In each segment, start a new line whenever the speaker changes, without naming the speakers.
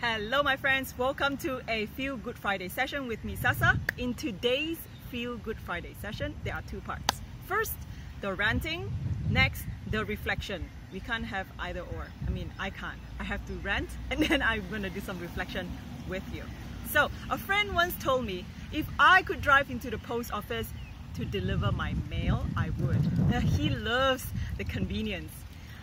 Hello, my friends. Welcome to a Feel Good Friday session with me, Sasa. In today's Feel Good Friday session, there are two parts. First, the ranting. Next, the reflection. We can't have either or. I mean, I can't. I have to rant and then I'm gonna do some reflection with you. So, a friend once told me if I could drive into the post office to deliver my mail, I would. He loves the convenience.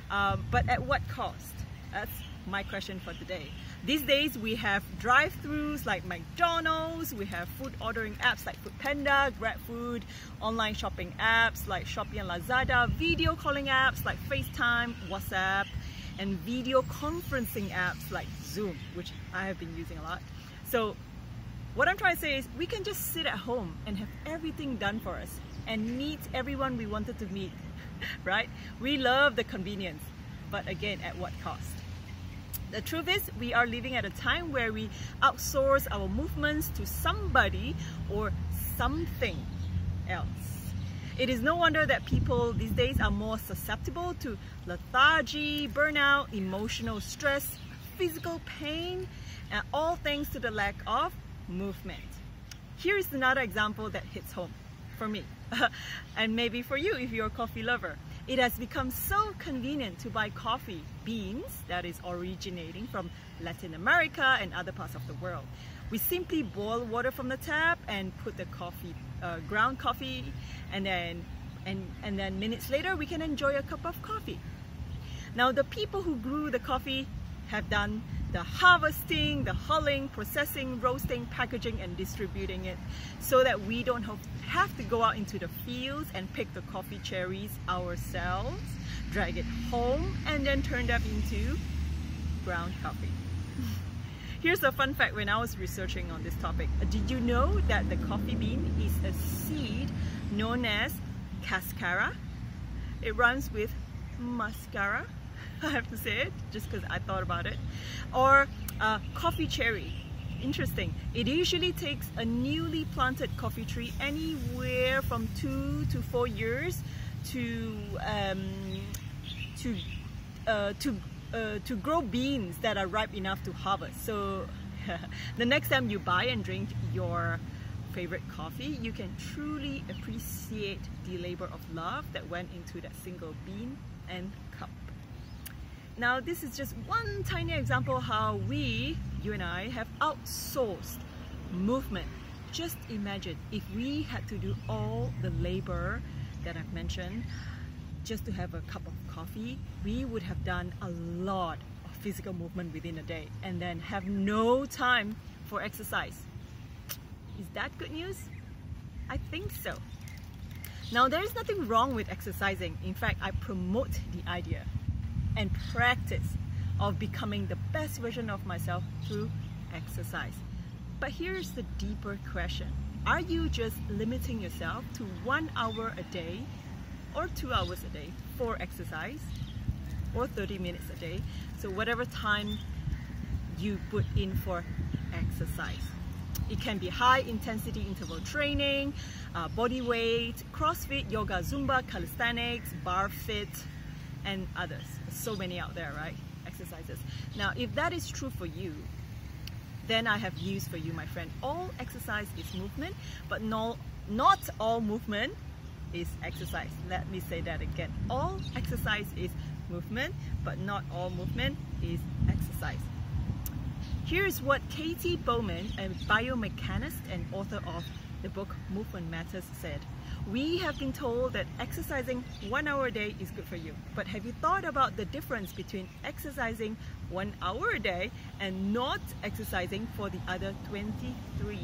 Um, but at what cost? That's my question for today. These days we have drive-throughs like McDonald's, we have food ordering apps like Foodpanda, GrabFood, online shopping apps like Shopee and Lazada, video calling apps like FaceTime, WhatsApp, and video conferencing apps like Zoom, which I have been using a lot. So what I'm trying to say is we can just sit at home and have everything done for us and meet everyone we wanted to meet, right? We love the convenience, but again, at what cost? The truth is, we are living at a time where we outsource our movements to somebody or something else. It is no wonder that people these days are more susceptible to lethargy, burnout, emotional stress, physical pain, and all thanks to the lack of movement. Here is another example that hits home for me, and maybe for you if you're a coffee lover. It has become so convenient to buy coffee beans that is originating from Latin America and other parts of the world. We simply boil water from the tap and put the coffee, uh, ground coffee, and then and, and then minutes later we can enjoy a cup of coffee. Now the people who grew the coffee have done the harvesting, the hulling, processing, roasting, packaging and distributing it so that we don't have to go out into the fields and pick the coffee cherries ourselves, drag it home and then turn them into ground coffee. Here's a fun fact when I was researching on this topic. Did you know that the coffee bean is a seed known as cascara? It rhymes with mascara I have to say it just because I thought about it. Or uh, coffee cherry. Interesting. It usually takes a newly planted coffee tree anywhere from two to four years to um, to uh, to uh, to grow beans that are ripe enough to harvest. So the next time you buy and drink your favorite coffee, you can truly appreciate the labor of love that went into that single bean and cup. Now this is just one tiny example how we, you and I, have outsourced movement. Just imagine if we had to do all the labor that I've mentioned just to have a cup of coffee, we would have done a lot of physical movement within a day and then have no time for exercise. Is that good news? I think so. Now there is nothing wrong with exercising. In fact, I promote the idea and practice of becoming the best version of myself through exercise. But here's the deeper question. Are you just limiting yourself to one hour a day or two hours a day for exercise or 30 minutes a day? So whatever time you put in for exercise. It can be high intensity interval training, uh, body weight, CrossFit, yoga, Zumba, calisthenics, bar fit, and others. So many out there, right? Exercises. Now, if that is true for you, then I have news for you, my friend. All exercise is movement, but no, not all movement is exercise. Let me say that again. All exercise is movement, but not all movement is exercise. Here's what Katy Bowman, a biomechanist and author of the book Movement Matters said. We have been told that exercising one hour a day is good for you. But have you thought about the difference between exercising one hour a day and not exercising for the other 23?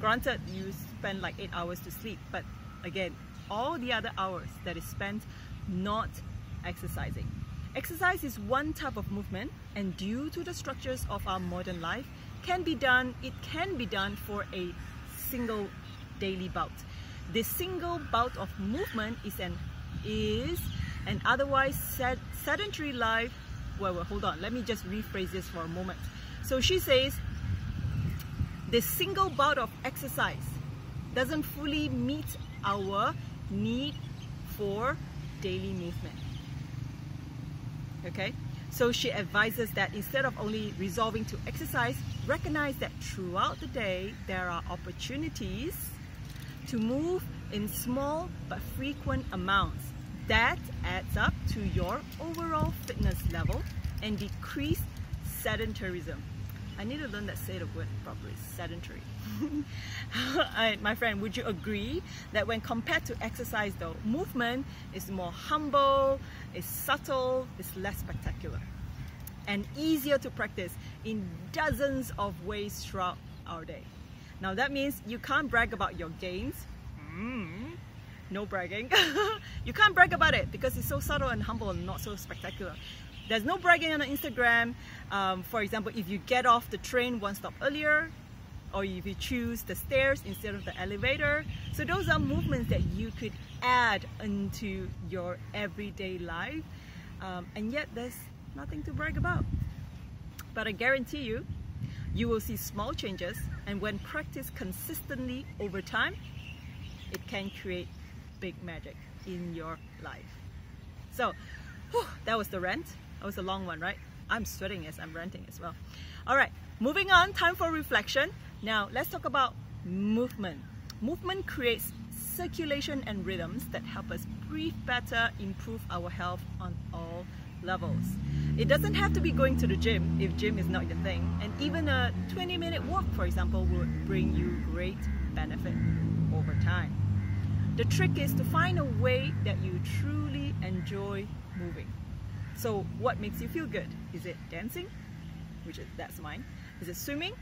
Granted, you spend like 8 hours to sleep, but again, all the other hours that is spent not exercising. Exercise is one type of movement and due to the structures of our modern life, can be done, it can be done for a single daily bout. This single bout of movement is an is an otherwise sed sedentary life. Well, well, hold on. Let me just rephrase this for a moment. So she says, this single bout of exercise doesn't fully meet our need for daily movement. Okay? So she advises that instead of only resolving to exercise, recognize that throughout the day there are opportunities to move in small but frequent amounts. That adds up to your overall fitness level and decrease sedentarism. I need to learn that say the word properly, sedentary. my friend, would you agree that when compared to exercise though, movement is more humble, is subtle, is less spectacular, and easier to practice in dozens of ways throughout our day. Now that means you can't brag about your gains. Mm, no bragging. you can't brag about it because it's so subtle and humble and not so spectacular. There's no bragging on Instagram. Um, for example, if you get off the train one stop earlier, or if you choose the stairs instead of the elevator. So those are movements that you could add into your everyday life. Um, and yet there's nothing to brag about. But I guarantee you, you will see small changes and when practiced consistently over time, it can create big magic in your life. So whew, that was the rant. That was a long one, right? I'm sweating as I'm ranting as well. All right, moving on, time for reflection. Now, let's talk about movement. Movement creates circulation and rhythms that help us breathe better, improve our health on all levels. It doesn't have to be going to the gym if gym is not your thing, and even a 20 minute walk, for example, would bring you great benefit over time. The trick is to find a way that you truly enjoy moving. So what makes you feel good? Is it dancing? Which is, that's mine. Is it swimming?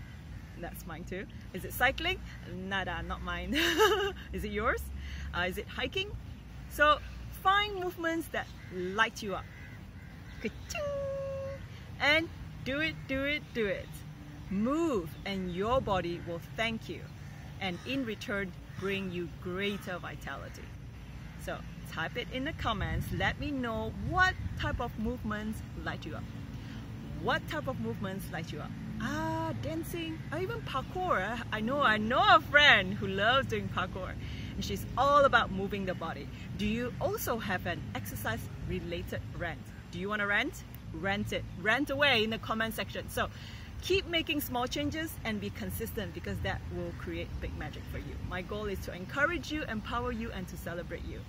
That's mine too. Is it cycling? Nada, not mine. is it yours? Uh, is it hiking? So find movements that light you up. And do it, do it, do it. Move and your body will thank you and in return bring you greater vitality. So type it in the comments. Let me know what type of movements light you up. What type of movements light you up? Ah, dancing, or even parkour. I know, I know a friend who loves doing parkour and she's all about moving the body. Do you also have an exercise related rant? Do you want to rant? Rant it. Rant away in the comment section. So keep making small changes and be consistent because that will create big magic for you. My goal is to encourage you, empower you, and to celebrate you.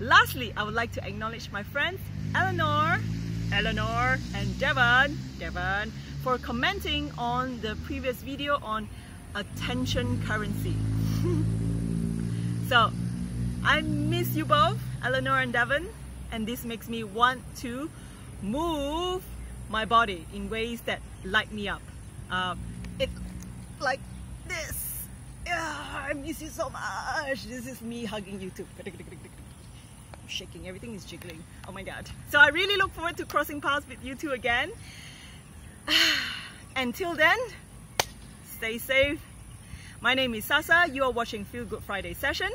Lastly, I would like to acknowledge my friends Eleanor, Eleanor, and Devon, Devon, for commenting on the previous video on attention currency. so, I miss you both, Eleanor and Devon, and this makes me want to move my body in ways that light me up. Uh, it like this. I miss you so much. This is me hugging you too shaking, everything is jiggling. Oh my god. So I really look forward to crossing paths with you two again. Until then, stay safe. My name is Sasa. You are watching Feel Good Friday session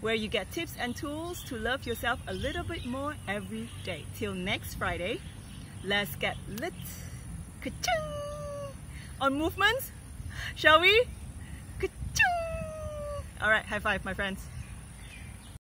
where you get tips and tools to love yourself a little bit more every day. Till next Friday, let's get lit on movements, shall we? All right, high five, my friends.